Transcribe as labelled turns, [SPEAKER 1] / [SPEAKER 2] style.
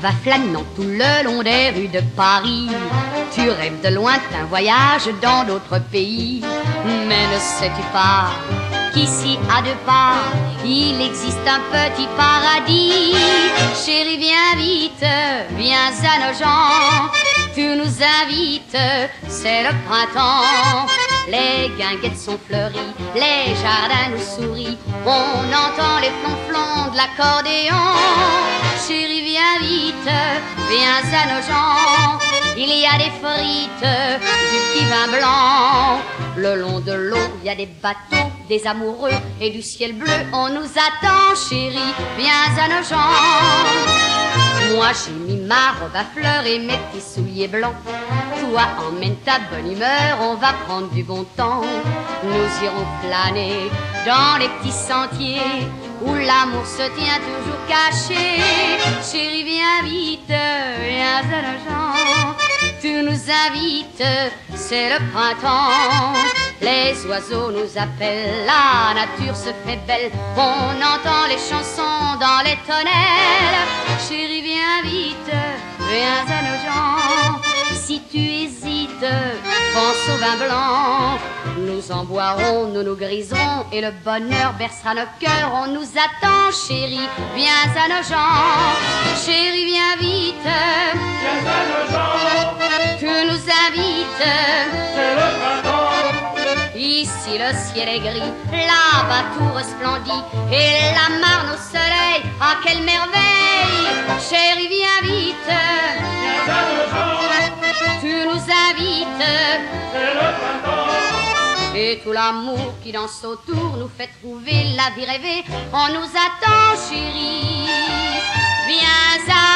[SPEAKER 1] va flânant tout le long des rues de Paris. Tu rêves de lointains voyages dans d'autres pays. Mais ne sais-tu pas qu'ici à deux pas, il existe un petit paradis? Chérie, viens vite, viens à nos gens. Tu nous invites, c'est le printemps. Les guinguettes sont fleuries, les jardins nous sourient. On entend les flonflons de l'accordéon. Chérie, viens vite, viens à nos gens. Il y a des frites, du petit vin blanc. Le long de l'eau, il y a des bateaux, des amoureux et du ciel bleu. On nous attend, chérie, viens à nos gens. Moi, j'ai mis ma robe à fleurs et mes petits souliers blancs. Toi, emmène ta bonne humeur, on va prendre du bon temps. Nous irons flâner dans les petits sentiers où l'amour se tient toujours caché. Chérie, viens vite, viens à gens. Tu nous invites, c'est le printemps. Les oiseaux nous appellent, la nature se fait belle. On entend les chansons dans les tonnelles. Chérie, viens vite, viens à nos gens. Si tu hésites, pense au vin blanc. Nous en boirons, nous nous griserons et le bonheur bercera nos cœurs. On nous attend, chérie, viens à nos gens. Chérie, viens vite,
[SPEAKER 2] Viens à nos gens,
[SPEAKER 1] tu nous invites.
[SPEAKER 2] c'est le printemps.
[SPEAKER 1] Ici le ciel est gris, là-bas tout resplendit, et la marne au soleil, ah quelle merveille Chérie, viens vite,
[SPEAKER 2] Viens à nos gens,
[SPEAKER 1] tu nous invites,
[SPEAKER 2] c'est le printemps.
[SPEAKER 1] Et tout l'amour qui danse autour nous fait trouver la vie rêvée. On nous attend, chérie, viens à